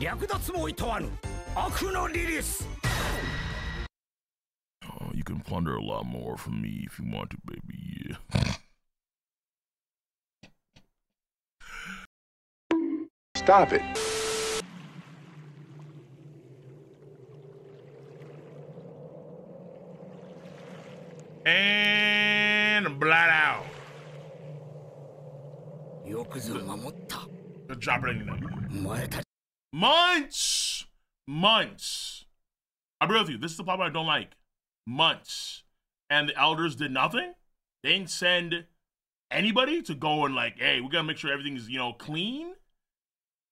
略奪もいとわぬ悪のリリス Oh, you can plunder a lot more from me if you want to, baby. Yeah. Stop it. And blood out. よくぞ守った Good job bringing them. Months. Months. i agree with you. This is the part I don't like. Months. And the elders did nothing? They didn't send anybody to go and like, hey, we gotta make sure everything's, you know, clean.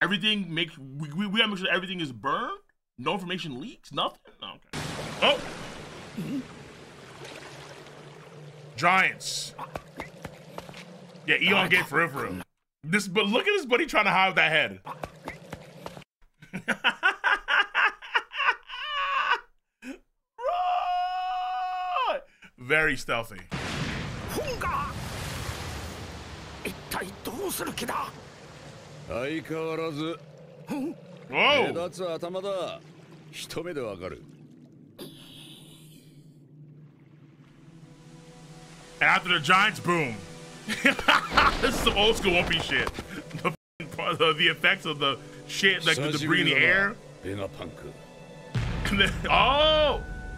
Everything make we, we, we gotta make sure everything is burned. No information leaks, nothing. Oh, okay. Oh. Giants. Yeah, Eon Gate for real. This, but look at this buddy trying to hide that head. Very stealthy. フンガ一体どうする気だ相変わらず Whoa. 目立つ頭だ一目でわかる And after the Giants boom. this is some old school One Piece shit. The, the, the effects of the shit, like the debris in the air. ベガパンク And then, oh!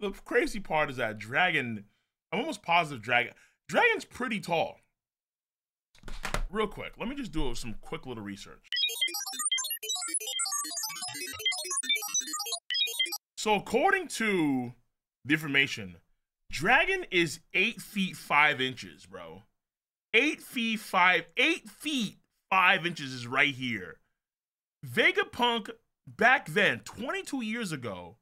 the crazy part is that Dragon, I'm almost positive Dragon, Dragon's pretty tall. Real quick, let me just do some quick little research. So, according to the information, Dragon is eight feet five inches, bro. Eight feet five, eight feet five inches is right here. Vegapunk back then, 22 years ago,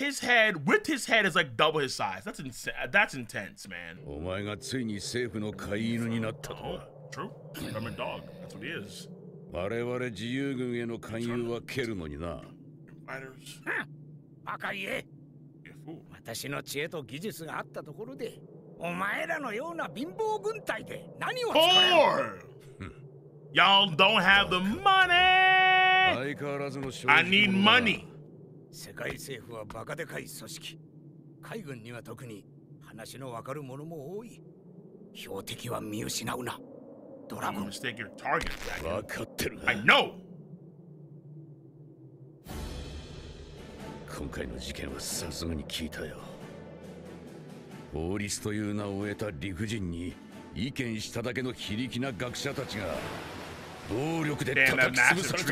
his head with his head is like double his size. That's ins- That's intense, man. お前がついに政府の飼い犬になったと Oh, は true. Government dog. That's what he is. 我々自由軍への勧誘は蹴るのにな Fighters. バカ言え Yeah, fool. 私の知恵と技術があったところでお前らのような貧乏軍隊で何を作れる Poor. Y'all don't have the money. 相変わらずの正 I 直 need 者だ money. 世界政府はバカでかい組織。海軍には特に話のわかる者も多い。標的は見失うな。ドラゴン.分かってる I know. 今回の事件はさすがに聞いたよ。法律という名を得た理不尽に意見しただけの非力な学者たちが暴力で叩き潰された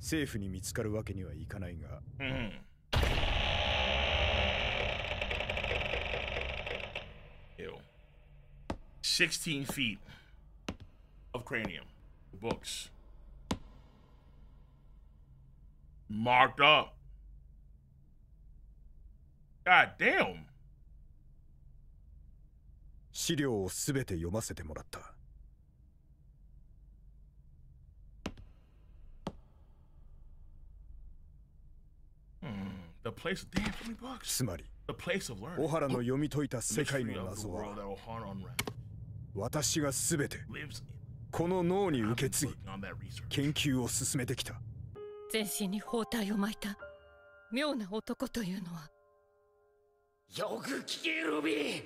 政府に見つかるわけにはいかないが Mhm. Ew. 16 feet of cranium. Books. Marked up. God damn. 資料をすべて読ませてもらったつまり、オハラの読み解いた世界の謎は、私がすべて、この脳に受け継ぎ、研究を進めてきた。全身に包帯を巻いた、妙な男というのは。よく聞け、ロビー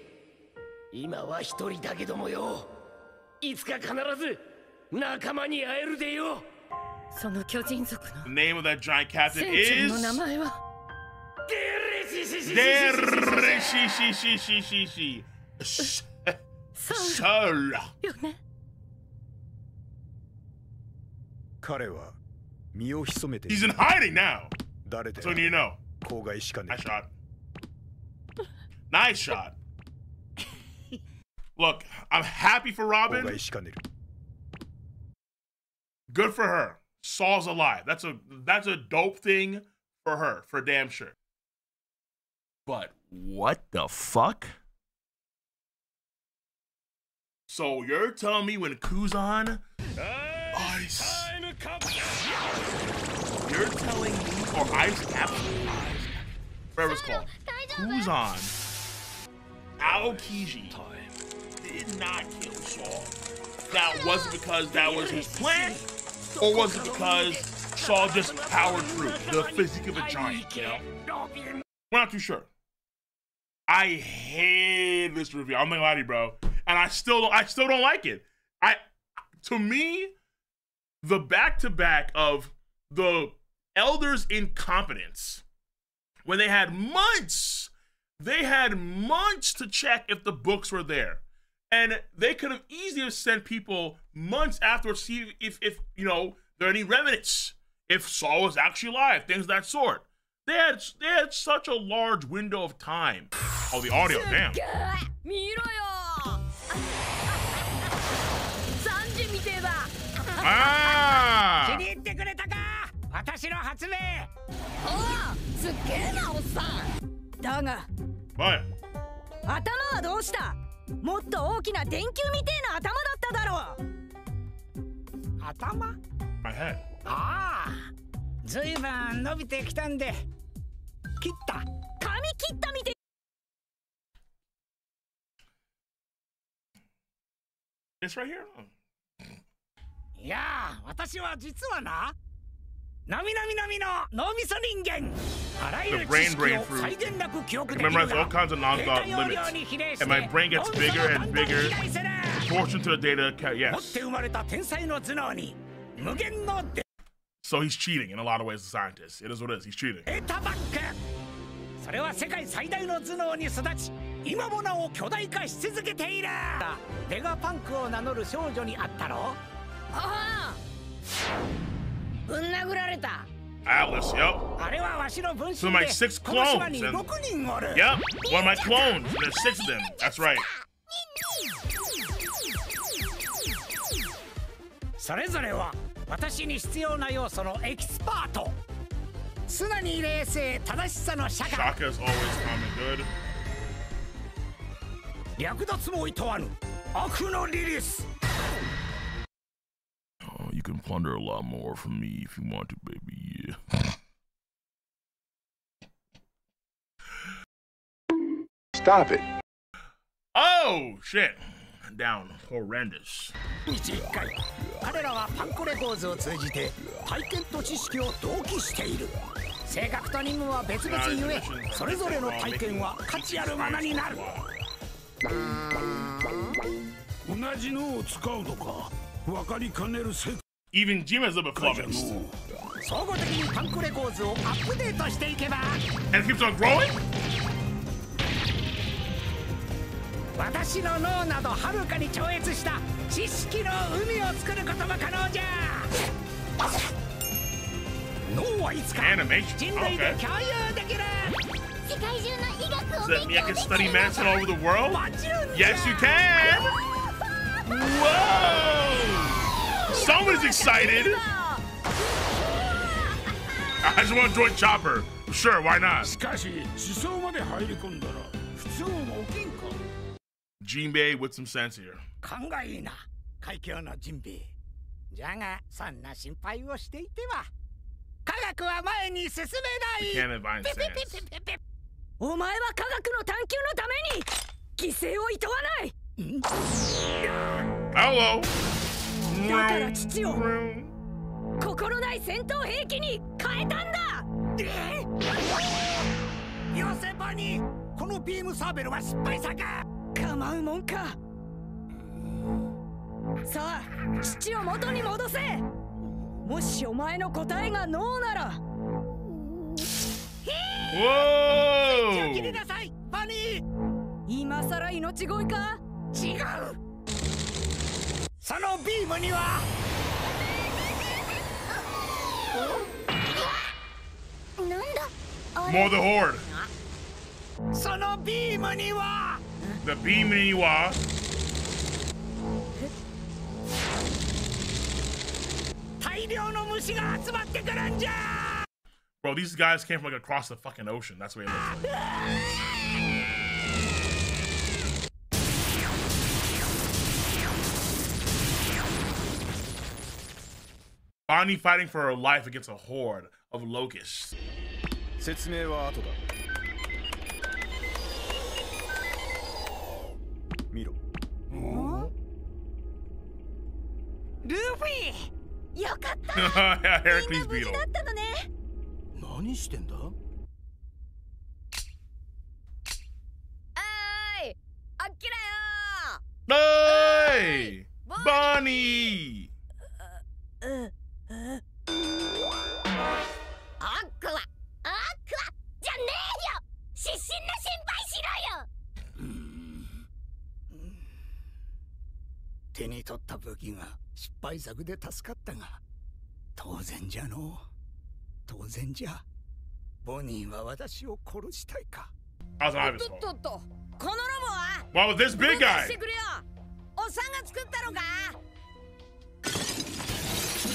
今は一人だけどもよ。いつか必ず、仲間に会えるでよ。その巨人族の、戦中の名前は、Derishishishishishi. サウ Sir. ロよね彼は身を潜めてい He's る in hiding now. 誰で So you know. 郊外しかね Nice shot. Nice shot. Look, I'm happy for 郊 Robin. 外しかねる Good for her. Saul's alive. That's a that's a dope thing for her, for damn sure. but what the fuck? So you're telling me when Kuzan Ice You're telling me or Ice Cap whatever it's called. Kuzan Aokiji did not kill Saul. That was because that was his plan? Or was it because Saul just powered through the physique of a giant, you know? We're not too sure. I hate this review. I'm gonna lie to you, bro. And I still don't I still don't like it. I to me, the back to back of the elders' incompetence when they had months, they had months to check if the books were there. And they could have easily sent people months afterwards to see if, if you know, there are any remnants, if Saul was actually alive, things of that sort. They had they had such a large window of time. Oh, the audio, damn. 見ろよサンジみてえだ Ah! 気に入ってくれたか?私の発明おおすっげえなおっさんだが What? 頭はどうした?もっと大きな電球みてえな頭だっただろう頭? My head. ああずいぶん伸びてきたんで切った髪切ったみて This right here? いやあ私は実はななみなみなみの脳みそ人間あらゆる The brain 知識 brain を fruit. 際限なく記憶 I でき can る memorize all が kinds of デー non タ thought 容量 limits. に比例して And my brain gets 脳みそ bigger が and どんどん bigger. 肥大する Portion to the data, ca- 持っ yes. て生まれた天才の頭脳に無限のデ So he's cheating in a lot of ways, the scientist. It is what it is. He's cheating. ータバックそれは世界最大の頭脳に育ち 今もなお巨大化し続けているベガパンクを名乗る少女に会ったろああぶん殴られた Atlas, yep. あれはわしの分身 So my で six この島に clones and- 6人おる Yep. One of my clones. There's six of them. That's right. それぞれは私に必要な要素のエキスパート常に冷静正しさの社会 Shaka is always calm and good. 略奪もいとわぬ悪のリリス Oh, you can plunder a lot more from me if you want to, baby. Yeah. Stop it. Oh, shit. Down. Horrendous. 日1回彼らはパンコレ構図を通じて体験と知識を同期している性格と任務は別々ゆえそれぞれの体験は価値あるものになる同じのを使うのか？分かりかねる世 Even Jima's a little bit flummoxed. の総合的にパンコレ構図をアップデートしていけば And it keeps on growing? 私の脳などはるかに超越した知識の海を作ることも可能じゃ脳はいつか.人類で Okay. 共有できる世界中の医学 Does that mean I can study medicine all over the world? もちろんじゃ Yes, you can. Whoa! Someone's excited. I just want to join Chopper. Sure, why not? しかし思想まで入り込んだら普通も起きんか Jinbei with some sense here. 勘がいいな海峡のジンベエじゃがそんな心配をしていては科学は前に進 We めない can't advise sense. お前は科学の探求のために犠牲をいとわない.だから父を。心ない戦闘兵器に変えたんだ。ヨセバにこのビームサーベルは失敗作構うもんか。さあ父を元に戻せ。もしお前の答えがノーなら。Whoa! 切りなさいバニー。今さら命乞いか？違う。そのビームには。More the horde. そのビームには。The beam you are. 大量の虫が集まってくるんじゃ Bro, these guys came from like across the fucking ocean. That's where. it looks. Bonnie fighting for her life against a horde of locusts. Luffy! yeah, Heracles Beetle. 何してんだ？あーいあっきらよ Hey! Bonnie! あっくわあっくわじゃねえよ。失神の心配しろよ。手に取った武器が失敗作で助かったが当然じゃの当然じゃ。ボニーは私を殺したいか。あざあっとと、このロボは？わあ、this big guy。してくれよ。おさんが作ったのか？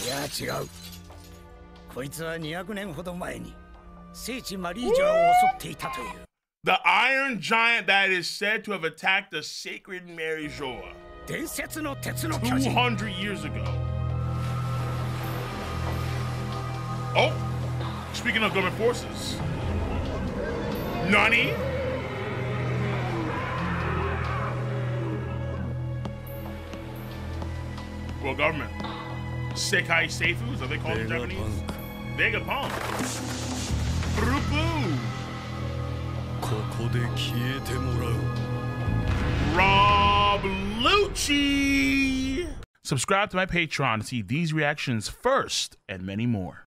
いや違う。こいつは200年ほど前に聖地マリージョを襲っていたという。The Iron Giant that is said to have attacked the sacred Mary Joa 伝説の鉄の巨人200 years ago. Oh. speaking of government forces. Nani? Well, government. Sekai Seifu, is that they call it in Japanese? Vegapunk. Rubu. ここで消えてもらう Rob Lucci. Subscribe to my Patreon to see these reactions first and many more.